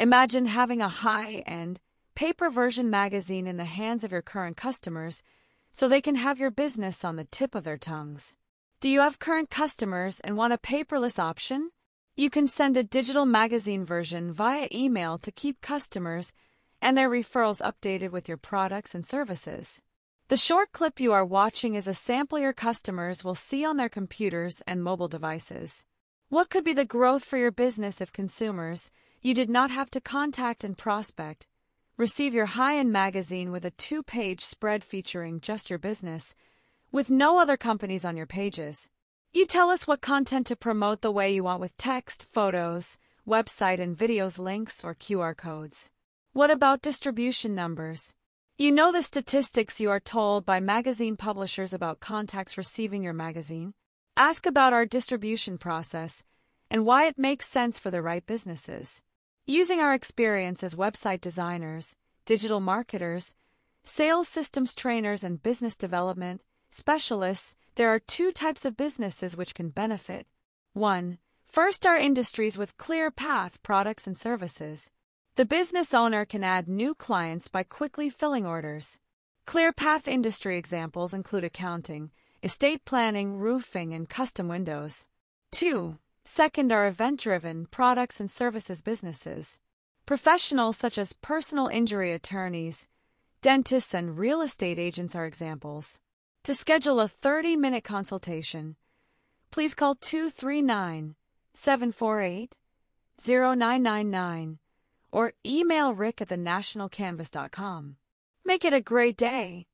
Imagine having a high-end, paper version magazine in the hands of your current customers so they can have your business on the tip of their tongues. Do you have current customers and want a paperless option? You can send a digital magazine version via email to keep customers and their referrals updated with your products and services. The short clip you are watching is a sample your customers will see on their computers and mobile devices. What could be the growth for your business if consumers you did not have to contact and prospect receive your high-end magazine with a two-page spread featuring just your business with no other companies on your pages? You tell us what content to promote the way you want with text, photos, website and videos links or QR codes. What about distribution numbers? You know the statistics you are told by magazine publishers about contacts receiving your magazine. Ask about our distribution process and why it makes sense for the right businesses. Using our experience as website designers, digital marketers, sales systems trainers, and business development specialists, there are two types of businesses which can benefit. 1. First are industries with clear path products and services. The business owner can add new clients by quickly filling orders. Clear path industry examples include accounting, estate planning, roofing, and custom windows. 2. Second are event driven products and services businesses. Professionals such as personal injury attorneys, dentists, and real estate agents are examples. To schedule a 30 minute consultation, please call 239 748 0999 or email rick at thenationalcanvas.com. Make it a great day.